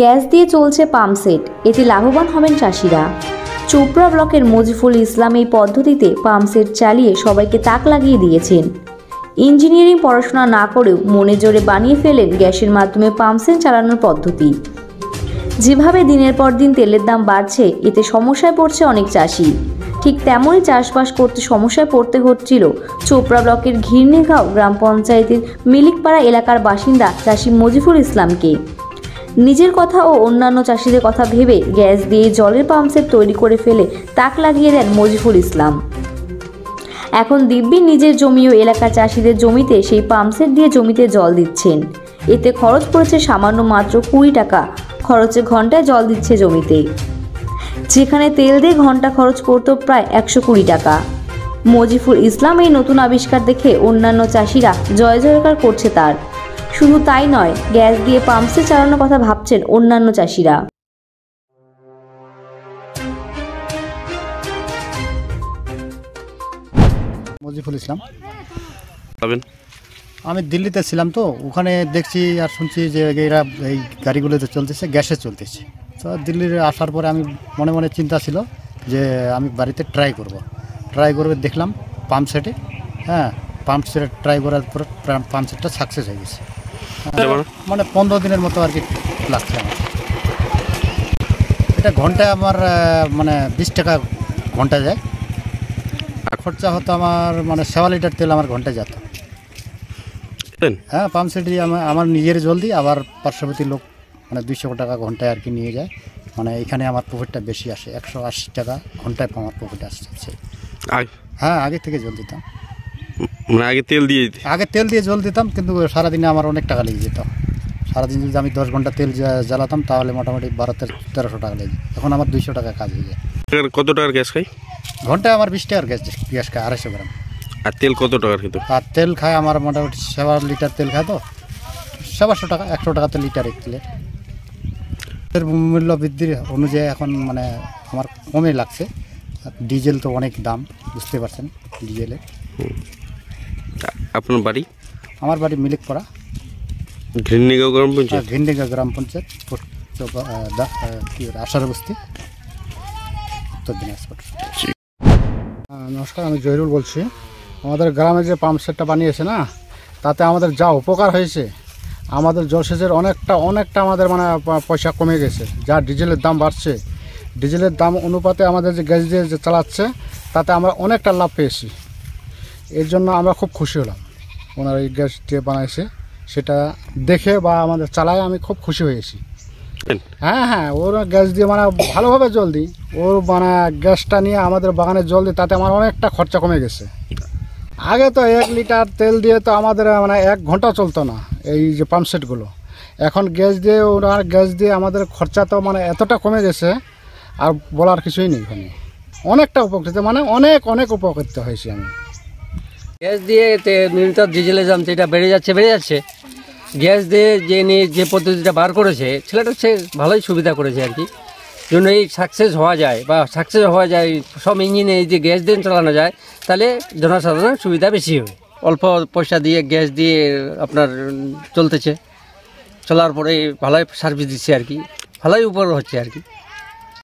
Gas দিয়ে চলছে pump set. এতে লাভবান হবেন চাষিরা। চোপড়া ব্লকের মজিফুল ইসলাম এই পদ্ধতিতে পাম্প সেট চালিয়ে সবাইকে তাক লাগিয়ে দিয়েছেন। ইঞ্জিনিয়ারিং পড়াশোনা না করেও মনে জোরে বানিয়ে ফেলেন গ্যাসের মাধ্যমে পাম্প সেট চালানোর পদ্ধতি। যেভাবে দিনের পর দিন তেলের দাম বাড়ছে, এতে সমস্যায় পড়ছে অনেক চাষি। ঠিক তেমনই চাষবাস করতে সমস্যায় পড়তে হচ্ছিল চোপড়া ব্লকের ঘিরনেগাঁও গ্রাম পঞ্চায়েতের মিলিকপাড়া এলাকার বাসিন্দা চাষি মজিফুল ইসলামকে। নিজের কথা ও অন্যান্য চাষিদের কথা ভেবে গ্যাস দিয়ে জলের পাম্পসেট তৈরি করে ফেলে তাক লাগিয়ে দেন মজিফুল ইসলাম। এখন দিব্যি নিজের জমি ও এলাকার চাষিদের জমিতে সেই পাম্পসেট দিয়ে জমিতে জল দিচ্ছেন। এতে খরচ পড়েছে সামান্য মাত্র কুড়ি টাকা। খরচে ঘন্টায় জল দিচ্ছে জমিতে। যেখানে তেল দিয়ে ঘণ্টা খরচ পড়তো প্রায় একশো কুড়ি টাকা। মজিফুল ইসলাম এই নতুন আবিষ্কার দেখে অন্যান্য চাষিরা জয় জয়কার করছে তার। শুধু তাই নয় গ্যাস দিয়ে পাম্পসে চালানোর কথা ভাবছেন অন্যান্য চাষিরা। মজিফুল ইসলাম। আমি দিল্লিতে ছিলাম তো ওখানে দেখছি আর শুনছি যে এরা এই গাড়িগুলোতে চলতেছে গ্যাসে চলতেছে। তো দিল্লির আসার পরে আমি মনে মনে চিন্তা ছিল যে আমি বাড়িতে ট্রাই করব। ট্রাই করবে দেখলাম পাম্প সেটে হ্যাঁ পাম্প সেটে ট্রাই করার পর পাম্প সেটটা সাকসেস হয়ে গেছে। মানে পনেরো দিনের মতো আর কি লাগছে আমার। এটা ঘন্টায় আমার মানে বিশ টাকা ঘণ্টা যায়। আর খরচা হতো আমার মানে সেভা লিটার তেল আমার ঘন্টায় যেত। হ্যাঁ পাম্প সেট আমার নিজের জলদি আবার পার্শ্ববর্তী লোক মানে দুইশো টাকা ঘন্টায় আর কি নিয়ে যায়। মানে এখানে আমার প্রফিটটা বেশি আসে। একশো আশি টাকা ঘন্টায় আমার প্রফিট আসছে। হ্যাঁ আগে থেকে জল দিতাম। মানে আগে তেল দিয়ে আগে তেল দিয়ে জল দিতাম কিন্তু সারাদিনে আমার অনেক টাকা লেগে যেত। সারাদিন যদি আমি দশ ঘণ্টা তেল জ্বালাতাম তাহলে মোটামুটি বারো তেরো তেরোশো টাকা লেগে। এখন আমার দুইশো টাকা কাজ হয়ে যায়। কত টাকার গ্যাস খাই? ঘন্টায় আমার বিশ টাকার গ্যাস গ্যাস খায় আড়াইশো গ্রাম। আর তেল কত টাকার কিন্তু আর তেল খায় আমার মোটামুটি সেবা লিটার তেল খায় তো। সেবাশো টাকা একশো টাকা তো লিটার এক তেলের এর মূল্য বৃদ্ধির অনুযায়ী এখন মানে আমার কমে লাগছে। ডিজেল তো অনেক দাম বুঝতে পারছেন ডিজেলের আপনার বাড়ি? আমার বাড়ি মিলিকপাড়া। ঘৃণিগাঁও গ্রাম পঞ্চায়েত? ঘিন্ডিগা গ্রাম পঞ্চায়েত আশার বস্তি উত্তর দিনাজপুর। হ্যাঁ, নমস্কার আমি জহিরুল বলছি। আমাদের গ্রামে যে পাম্প সেটটা বানিয়েছে না তাতে আমাদের যা উপকার হয়েছে আমাদের জলসেচের অনেকটা অনেকটা আমাদের মানে পয়সা কমে গেছে। যা ডিজেলের দাম বাড়ছে। ডিজেলের দাম অনুপাতে আমাদের যে গ্যাস দিয়ে যে চালাচ্ছে তাতে আমরা অনেকটা লাভ পেয়েছি। এর জন্য আমরা খুব খুশি হলাম। ওনার এই গ্যাস দিয়ে বানাইছে সেটা দেখে বা আমাদের চালায় আমি খুব খুশি হয়েছি হ্যাঁ হ্যাঁ ওর গ্যাস দিয়ে মানে ভালোভাবে জল দিই। ওর মানে গ্যাসটা নিয়ে আমাদের বাগানে জল দিই তাতে আমার অনেকটা খরচা কমে গেছে। আগে তো এক লিটার তেল দিয়ে তো আমাদের মানে এক ঘণ্টা চলতো না এই যে পাম্প সেটগুলো। এখন গ্যাস দিয়ে ওনার গ্যাস দিয়ে আমাদের খরচা তো মানে এতটা কমে গেছে আর বলার কিছুই নেই ওখানে অনেকটা উপকৃত মানে অনেক অনেক উপকৃত হয়েছি আমি। গ্যাস দিয়ে নিয়মিত ডিজেলের দাম যেটা বেড়ে যাচ্ছে বেড়ে যাচ্ছে। গ্যাস দিয়ে যে নিয়ে যে পদ্ধতিটা বার করেছে, ছেলেটা সে ভালোই সুবিধা করেছে আর কি। জন্য এই সাকসেস হওয়া যায় বা সাকসেস হওয়া যায়, সব ইঞ্জিনে এই যে গ্যাস দিয়ে চালানো যায়, তাহলে জনসাধারণের সুবিধা বেশি হবে। অল্প পয়সা দিয়ে গ্যাস দিয়ে আপনার চলতেছে। চলার পরে ভালোই সার্ভিস দিচ্ছে আর কি। ভালোই উপর হচ্ছে আর কি।